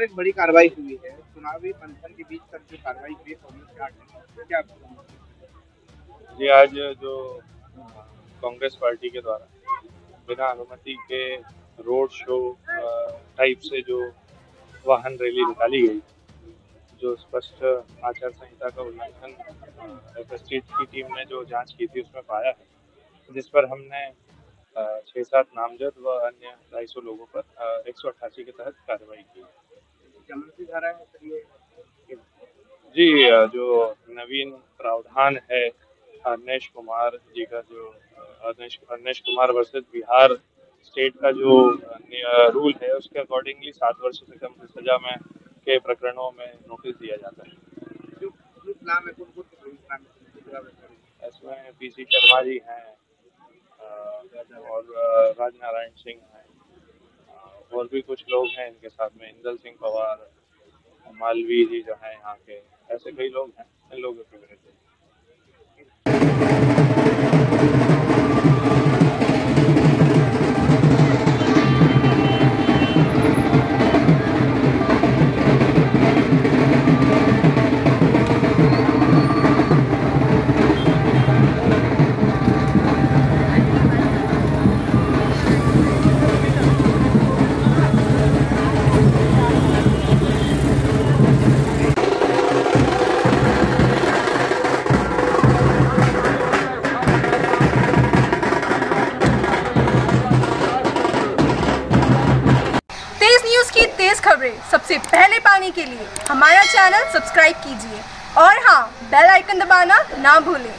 पर एक बड़ी कार्रवाई हुई है। चुनावी मंथन के बीच तक जो कार्रवाई हुई कांग्रेस के आठ क्या जी, आज जो, कांग्रेस पार्टी के द्वारा बिना अनुमति के रोड शो टाइप से जो वाहन रैली निकाली गई, जो स्पष्ट आचार संहिता का उल्लंघन एसएसटी की टीम ने जो जाँच की थी, उसमें पाया है, जिस पर हमने छः सात नामजद व अन्य ढाई सौ लोगों पर एक सौ अट्ठासी के तहत कार्रवाई की। जी जो नवीन प्रावधान है अरनेश कुमार जी का जो अरनेश अरनेश कुमार वर्सेस बिहार स्टेट का जो रूल है उसके अकॉर्डिंगली सात वर्ष से कम की सजा में के प्रकरणों में नोटिस दिया जाता है। इसमें पी सी शर्मा जी हैं और राजनारायण सिंह हैं और भी कुछ लोग हैं इनके साथ में, इंदल सिंह पवार मालवी जी जो हैं यहाँ के, ऐसे कई लोग हैं, इन लोगों के तेज खबरें सबसे पहले पाने के लिए हमारा चैनल सब्सक्राइब कीजिए और हाँ बेल आइकन दबाना ना भूलें।